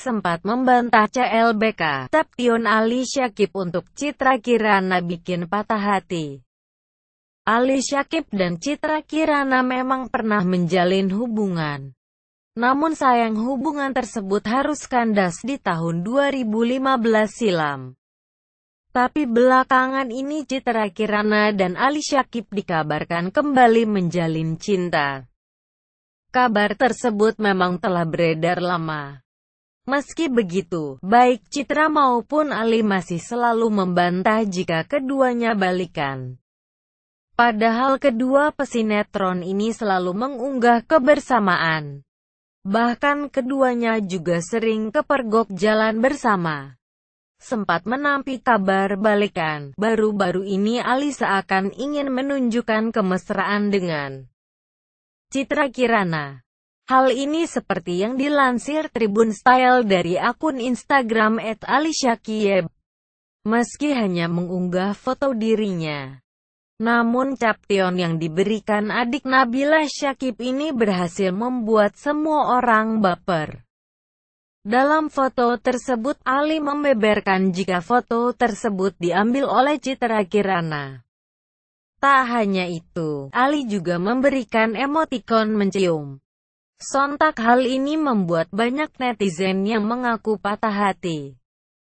sempat membantah CLBK, Taption Ali Syakib untuk Citra Kirana bikin patah hati. Ali Syakib dan Citra Kirana memang pernah menjalin hubungan. Namun sayang hubungan tersebut harus kandas di tahun 2015 silam. Tapi belakangan ini Citra Kirana dan Ali Syakib dikabarkan kembali menjalin cinta. Kabar tersebut memang telah beredar lama. Meski begitu, baik Citra maupun Ali masih selalu membantah jika keduanya balikan. Padahal kedua pesinetron ini selalu mengunggah kebersamaan. Bahkan keduanya juga sering kepergok jalan bersama sempat menampi kabar balikan. Baru-baru ini Ali seakan ingin menunjukkan kemesraan dengan Citra Kirana. Hal ini seperti yang dilansir Tribun Style dari akun Instagram @alisyakiyeb. Meski hanya mengunggah foto dirinya. Namun caption yang diberikan adik Nabila Syakib ini berhasil membuat semua orang baper. Dalam foto tersebut Ali membeberkan jika foto tersebut diambil oleh Citra Kirana. Tak hanya itu, Ali juga memberikan emotikon mencium. Sontak hal ini membuat banyak netizen yang mengaku patah hati.